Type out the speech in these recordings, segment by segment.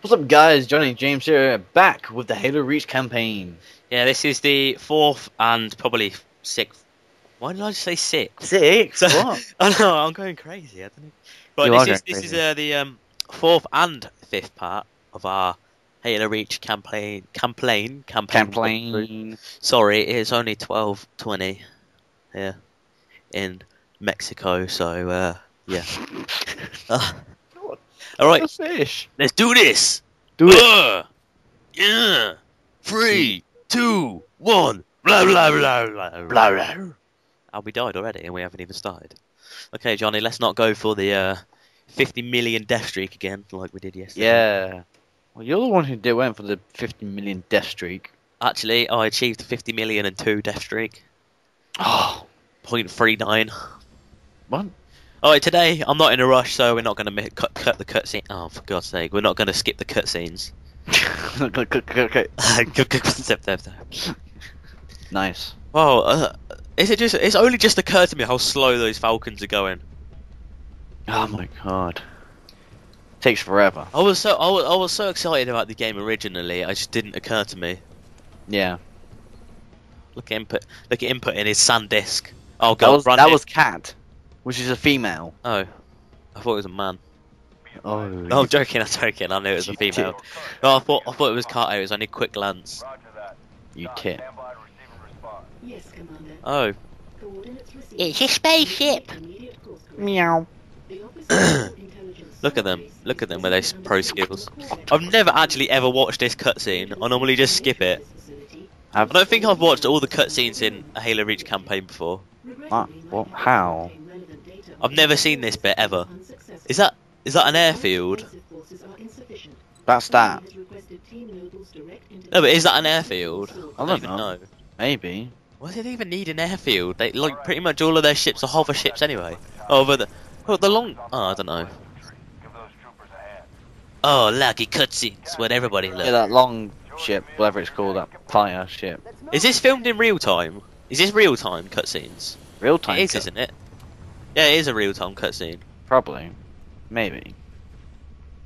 What's up, guys? Johnny James here, back with the Halo Reach campaign. Yeah, this is the fourth and probably sixth. Why did I just say sixth? Six? What? I know I'm going crazy. I don't know. But You this is this is uh, the um, fourth and fifth part of our Halo Reach campaign. Campaign. Campaign. Campaign. Sorry, it's only twelve twenty. here in Mexico. So uh, yeah. Uh, all right, fish? let's do this. Do it. Uh, yeah. Three, two, one. Blah blah blah blah blah blah. Oh, we died already, and we haven't even started. Okay, Johnny, let's not go for the uh, 50 million death streak again, like we did yesterday. Yeah. Well, you're the one who did went for the 50 million death streak. Actually, I achieved 50 million and two death streak. Oh. 0.39. What? Alright, today I'm not in a rush, so we're not going to cut, cut the cutscene. Oh, for God's sake, we're not going to skip the cutscenes. okay. Nice. oh, uh, is it just? It's only just occurred to me how slow those Falcons are going. Oh my god. Takes forever. I was so I was, I was so excited about the game originally, it just didn't occur to me. Yeah. Look at input. Look at input in his SanDisk. Oh God, That was, that was Kat, which is a female. Oh, I thought it was a man. Oh. No, I'm joking. I'm joking. I knew it was a female. tit. No, I thought I thought it was Carter. It was only a quick glance. You tit. Yes, Commander. Oh, It's a spaceship. Immediate course correction. Meow. The Office of Intelligence look at them. Look at them with is those pro skills. I've never actually ever watched this cutscene. I normally just skip it. I I've, don't think I've watched all the cutscenes in a Halo Reach campaign before. What? What? How? I've never seen this bit ever. Is that is that an airfield? That's that. No, but is that an airfield? I don't even know. Maybe. Why do they even need an airfield? They like pretty much all of their ships are hover ships anyway. Oh, but the oh the long oh I don't know. Oh, laggy cutscenes when everybody Yeah, loves. that long ship, whatever it's called, that fire ship. Is this filmed in real time? Is this real time cutscenes? Real time. It is, cut- isn't it? Yeah, it is a real time cutscene. Probably. Maybe.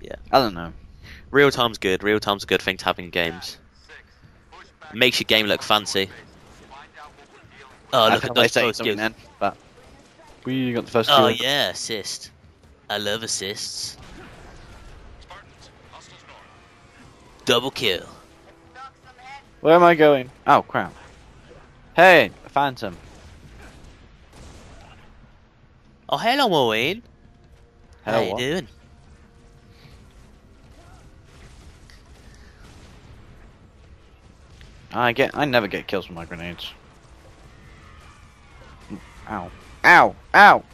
Yeah. I don't know. Real time's good. Real time's a good thing to have in games. Makes your game look fancy. Oh, look at those say skills. then, but we got the first Oh two. yeah, assist. I love assists. Double kill. Where am I going? Oh crap! Hey, phantom. Oh, hello, Maureen. How Hello, you doing? I get. I never get kills with my grenades. Ow! Ow! Ow!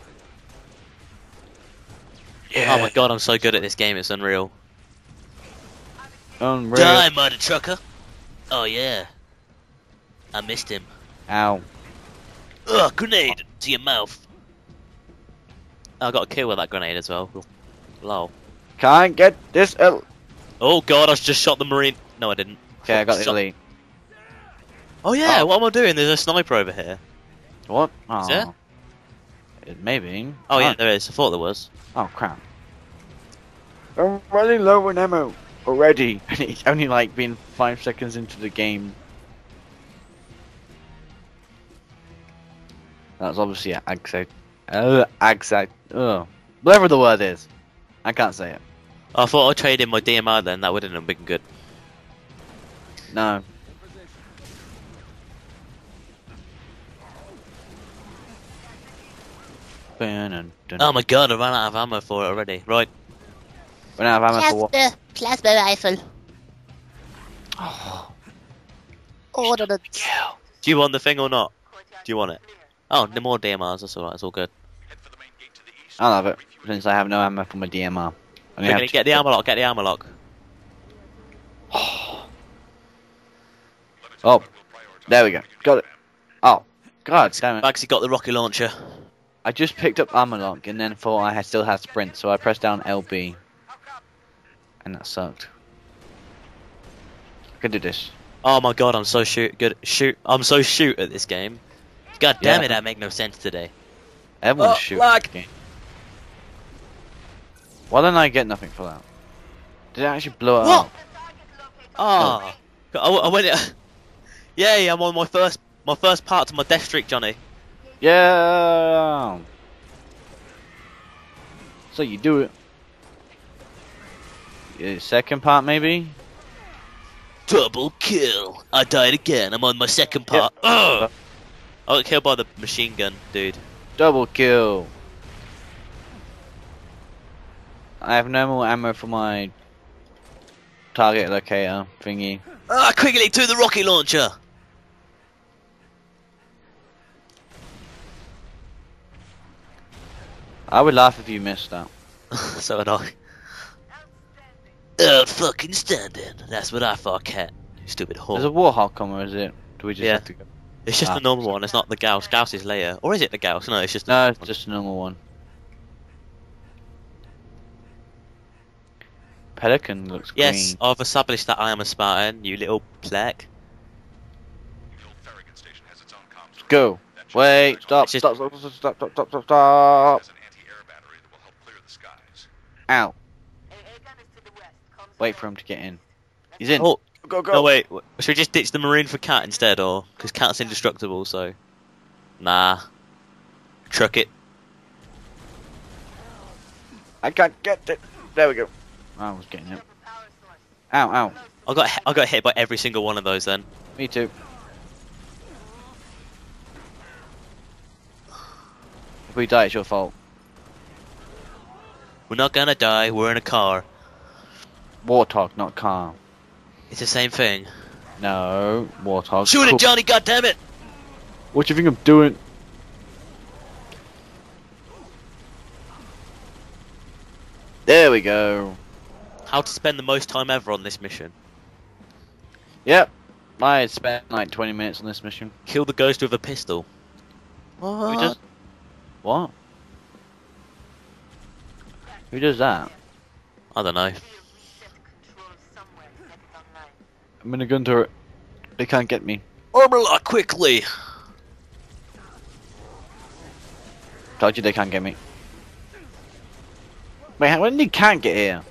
Yeah. Oh my god, I'm so good at this game. It's unreal. Unreal. Die, mother trucker. Oh yeah. I missed him. Ow! Ugh, grenade to your mouth. I got a kill with that grenade as well. Lol. Can't get this. El- Oh god, I just shot the marine. No, I didn't. okay, I got the. Oh yeah, Oh. what am I doing? There's a sniper over here. What? Oh. there? It Maybe. Oh yeah, there is. I thought there was. Oh crap. I'm running low on ammo already. And it's only like been five seconds into the game. That's obviously an axite. Uh, axite. Ugh. Whatever the word is. I can't say it. I thought I'd trade in my DMR then. That wouldn't have been good. No. Oh my god, I ran out of ammo for it already. Right. Run out of ammo for what? Plasma, plasma rifle. Oh. Ordnance. Do you want the thing or not? Do you want it? Oh, no more DMRs. That's alright. It's all good. I'll have it, since I have no ammo for my DMR. I We're gonna get the armor lock. Get the armor lock. Oh, there we go. Got it. Oh, god damn it. Bagsy got the rocket launcher. I just picked up armor lock and then thought I had, still had sprint, so I pressed down LB. And that sucked. I could do this. Oh my god, I'm so shoot good. Shoot. I'm so shoot at this game. God damn Yeah. it, that make no sense today. Everyone's Oh, shooting. Lag. this game. Why didn't I get nothing for that? Did it actually blow it What? up? Ah, I, I went. It. Yay! I'm on my first my first part to my death streak, Johnny. Yeah. So you do it. Yeah, second part maybe. Double kill! I died again. I'm on my second part. Ugh! I got killed by the machine gun, dude. Double kill. I have no more ammo for my target locator thingy. Ah, quickly to the rocket launcher! I would laugh if you missed that. so would I. Out fucking standing. That's what I thought, cat. You stupid There's a warhawk coming, is it? Do we just Yeah. have to go? It's just Ah. the normal one. It's not the Gauss. Gauss is later, or is it the Gauss? No, it's just. the No, it's just a normal one. Pelican looks Yes, green. I've established that I am a Spartan. You little pleck. Go. Wait. Stop. Just- Stop. Stop. Stop. Stop. Stop. Stop. Stop. Stop. Ow. Wait for him to get in. He's in. Oh, Go. Go. no wait. Should we just ditch the Marine for Kat instead, or because Kat's indestructible? So, nah. Truck it. I can't get it. There we go. I was getting it. Ow. Ow. I got I got hit by every single one of those. Then Me too. If we die, it's your fault. we're not gonna die. We're in a car. Warthog, not car. It's the same thing. No, Warthog. Shoot Cool. it, Johnny! God damn it! What do you think I'm doing? There we go. How to spend the most time ever on this mission? Yep. I had spent like 20 minutes on this mission. Kill the ghost with a pistol. Who does? What? Who does that? I don't know. I'm in a gun turret. They can't get me. Armor lock quickly. Told you they can't get me. Wait, how- when they can't get here?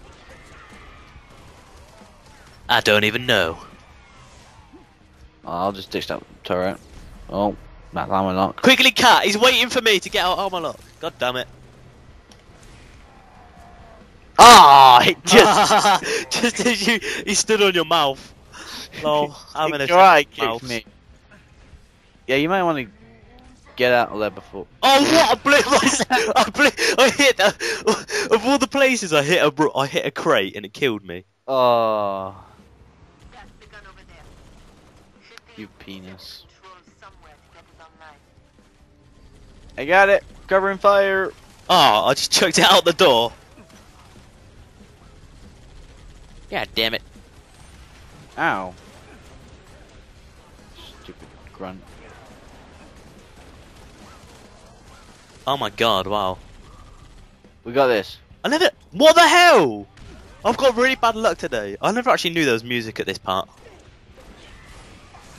I don't even know. Oh, I'll just ditch that turret. Oh, that's armor lock. Quickly, cat! He's waiting for me to get out armor lock. God damn it! Ah, it just. just as you, he stood on your mouth. Lol, I'm in a Try me. Yeah, you might want to get out of there before. Oh what! I blew myself. I blew. I hit. A, of all the places I hit a, I hit a crate and it killed me. Oh, you penis. I got it. Covering fire. Oh, I just chucked it out the door. Yeah, damn it. Ow. Stupid grunt. Oh my god! Wow. We got this. I never. What the hell? I've got really bad luck today. I never actually knew there was music at this part.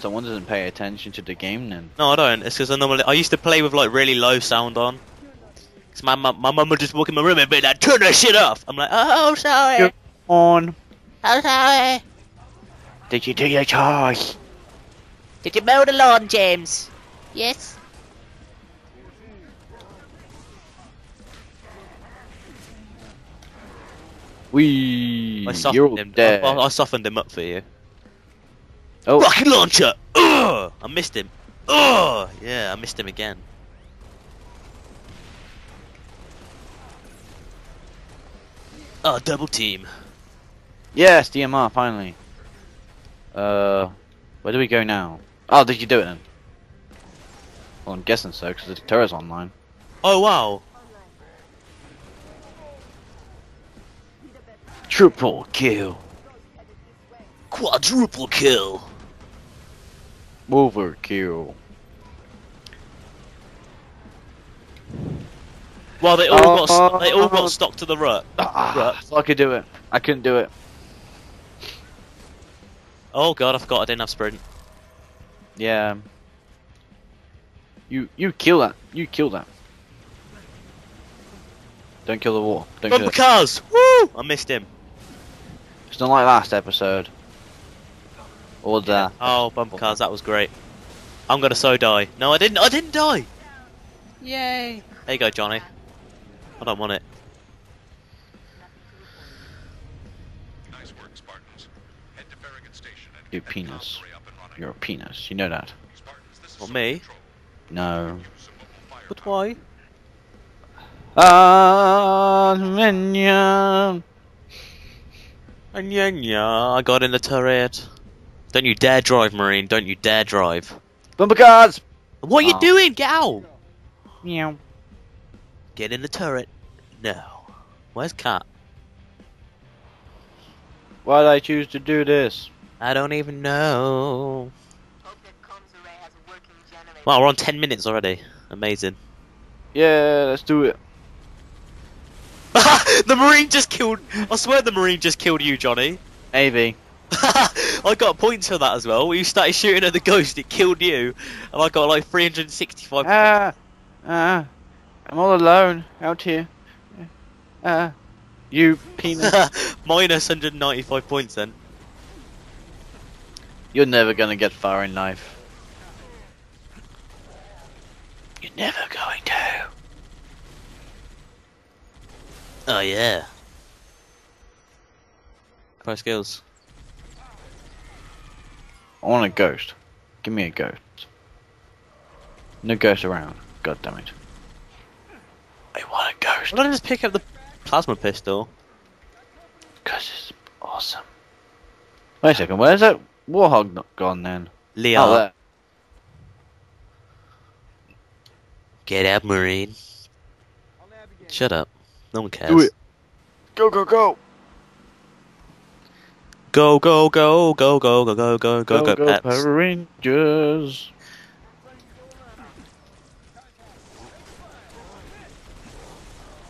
Someone doesn't pay attention to the game then. No, I don't. It's because I normally I used to play with like really low sound on. Cause my mum, my mum would just walk in my room and be like, "Turn that shit off." I'm like, "Oh, sorry." Yep. On. I'm sorry. Did you do your chores? Did you mow the lawn, James? Yes. We. I You're softened him. dead. I, I softened him up for you. Oh, Rocket launcher. Ugh! I missed him. Oh, yeah, I missed him again. Oh, double team. yes, DMR finally. Uh, where do we go now? Oh, did you do it then? Well, I'm guessing so because the turret's online. Oh wow. Triple kill. Quadruple kill. Overkill. Well, they all got Oh. they all got stuck to the rut. Ah, I I could do it. I couldn't do it. Oh god, I forgot I didn't have sprint. Yeah. You you kill that. You kill that. Don't kill the wall. Don't kill Bumper it. cars! Woo! I missed him. It's not like last episode. Or the. Oh, bumper cars, that was great. I'm gonna so die. No, I didn't. I didn't die. Yay! There you go, Johnny. I don't want it. Nice work, Spartans. Head to Farragut Station and You get that penis. comms array up and running. You're a penis. You know that. Spartans, Well, me? No. Use some mobile fire But why? Ah, minion. And yeah, yeah, I got in the turret. Don't you dare drive, Marine. Don't you dare drive. Bumper cars. What are you Oh. doing? Get out! Meow. Get in the turret. No. Where's Kat? Why did I choose to do this? I don't even know. Hope that comms array has a working generator. Wow, we're on 10 minutes already. Amazing. Yeah, let's do it. the Marine just killed. I swear the Marine just killed you, Johnny. Maybe. I got points for that as well. When you started shooting at the ghost, it killed you. And I got like 365 Ah, ah, I'm all alone out here. Ah, you penis. Minus 195 points then. You're never gonna get far in life. You're never going to. Oh yeah. Pro skills. I want a ghost. Give me a ghost. No ghost around. God damn it. I want a ghost. Why don't I just pick up the plasma pistol? Because it's awesome. Wait a second, where's that Warthog not gone then? Leon, Oh, there. get out, Marine. Shut up. No one cares. Do it. Go, go, go. Go, go, go, go, go, go, go, go, go, go, Pets. Power Rangers.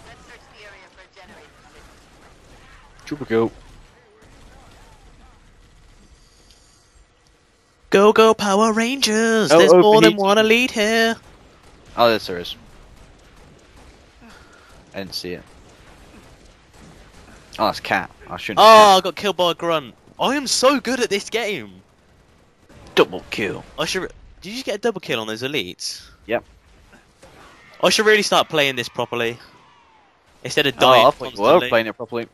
Let's search the area for a generator. Trooper go. Go, go, Power Rangers! Oh, There's oh, more than one elite here. Oh, yes, there is. I didn't see it. Oh, it's cat. I shouldn't. Oh, I got killed by a grunt. I am so good at this game. double kill. I should. Did you get a double kill on those elites? Yep. I should really start playing this properly. Instead of dying. Oh, dying I thought you were playing it properly.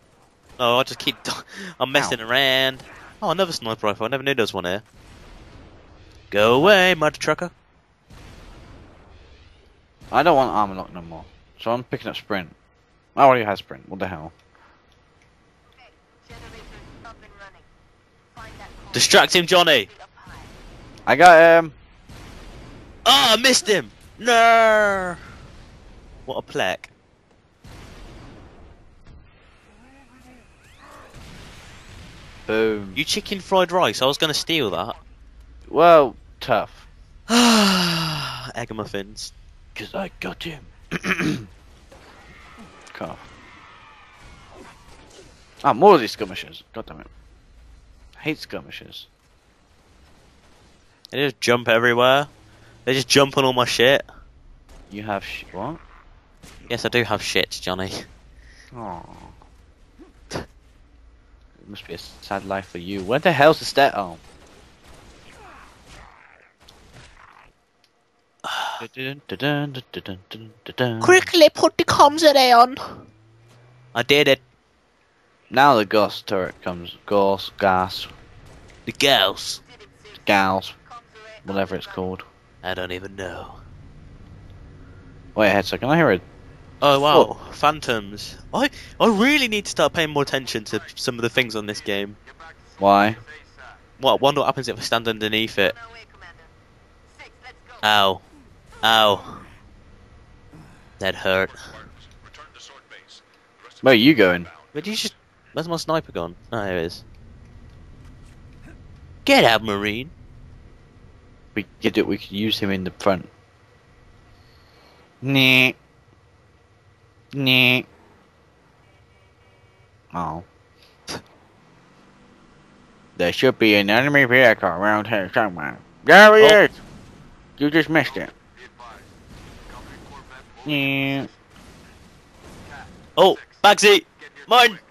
Oh, I just keep. I'm messing around. Oh, another sniper rifle. I never knew there was one here. Go away, mud trucker. I don't want armor lock no more. So I'm picking up sprint. I already have sprint. What the hell? Okay, generator is up and running. Find that comm Distract him, Johnny. I got him. Ah, I missed him. No. What a plek. Boom. You chicken fried rice. I was gonna steal that. Well, tough. Egg muffins. Cause I got him. Cough. Ah, more of these Skirmishers. God damn it. I hate Skirmishers. They just jump everywhere. They just jump on all my shit. You have sh- what? Yes, I do have shit, Johnny. Oh. It must be a sad life for you. Where the hell's the stat? Oh. Quickly put the comms array on. I did it. Now the ghost turret comes. Ghost, gas, The girls. Did gals, Comms array up whatever it's called. I don't even know. Wait a head second, I hear it. Oh wow, phantoms. I I really need to start paying more attention to some of the things on this game. Why? What? Wonder what happens if I stand underneath it. On our way, Commander. Six, let's go. Ow. Ow. That hurt. Spartans, return to Sword Base. The rest of Where are you going? inbound. Where did you just? Where's my sniper gone? Oh, here it is. Get out, Marine. We could do, we could use him in the front. Nah. Nah. Oh. There should be an enemy vehicle around here somewhere. There he Oh. is! You just missed it. Be advised. Covenant Corvette will Yeah. Oh, Bagsy. Mine. quick.